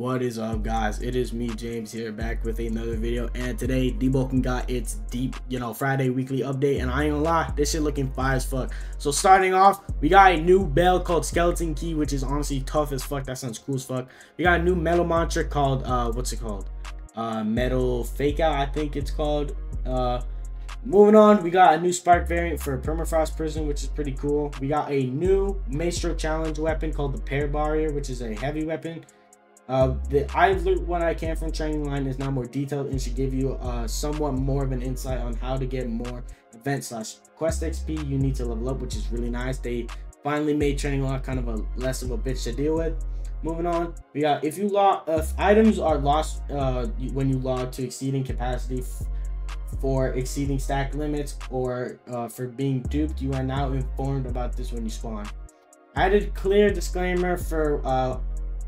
What is up, guys? It is me, James, here back with another video. And today, Deepwoken got its deep, you know, Friday weekly update. And I ain't gonna lie, this shit looking fire as fuck. So, starting off, we got a new bell called Skeleton Key, which is honestly tough as fuck. That sounds cool as fuck. We got a new metal mantra called, uh, what's it called? Uh, metal fake out, I think it's called. Uh, Moving on, we got a new Spark variant for Permafrost Prison, which is pretty cool. We got a new Maestro Challenge weapon called the Pair Barrier, which is a heavy weapon. Uh, the I've learned what I can from training line is now more detailed and should give you uh, somewhat more of an insight on how to get more event slash quest XP you need to level up, which is really nice. They finally made training line kind of a less of a bitch to deal with. Moving on, we got if you log if items are lost uh, when you log to exceeding capacity for exceeding stack limits or uh, for being duped, you are now informed about this when you spawn. Added clear disclaimer for uh,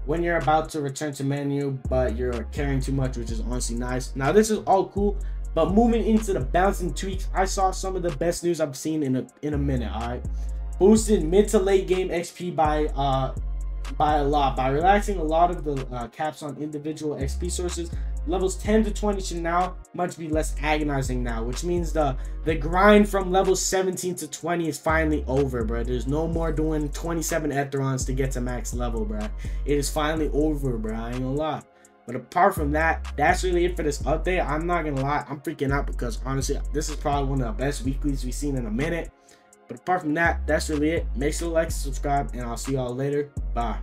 when you're about to return to menu, but you're carrying too much, which is honestly nice. Now, this is all cool, but moving into the bouncing tweaks, I saw some of the best news I've seen in a in a minute. All right, boosted mid to late game XP by uh by a lot by relaxing a lot of the uh, caps on individual XP sources levels 10 to 20 should now much be less agonizing now which means the the grind from level 17 to 20 is finally over bro there's no more doing 27 Ethirons to get to max level bro it is finally over bro i ain't gonna lie. But apart from that that's really it for this update. I'm not gonna lie i'm freaking out because honestly this is probably one of the best weeklies we've seen in a minute. But apart from that that's really it. Make sure to like subscribe and i'll see y'all later. Bye